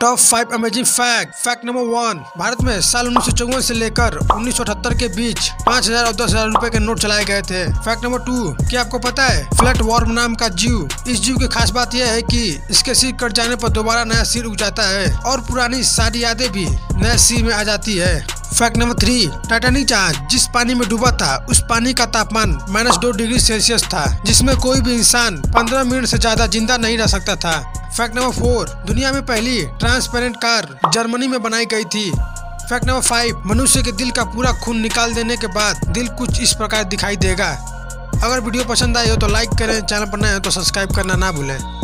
Top five amazing fact fact number one Bharat में साल उन्नीस से लेकर उन्नीस सौ अठहत्तर के बीच पाँच हज़ार और दस हज़ार रूपए के नोट चलाए गए थे। फैक्ट नंबर टू क्या आपको पता है फ्लैट वार्म नाम का जीव, इस जीव की खास बात यह है कि इसके सिर कट जाने पर दोबारा नया सिर उग जाता है और पुरानी सारी यादें भी नए सिर में आ जाती है। फैक्ट नंबर थ्री टाइटैनिक जहाज़ जिस पानी में डूबा था, उस पानी का तापमान माइनस दो डिग्री सेल्सियस था, जिसमें कोई भी इंसान पंद्रह मिनट से ज़्यादा ज़िंदा नहीं रह सकता था। फैक्ट नंबर फोर दुनिया में पहली ट्रांसपेरेंट कार जर्मनी में बनाई गई थी। फैक्ट नंबर फाइव मनुष्य के दिल का पूरा खून निकाल देने के बाद दिल कुछ इस प्रकार दिखाई देगा। अगर वीडियो पसंद आई हो तो लाइक करें, चैनल पर नए हो तो सब्सक्राइब करना ना भूलें।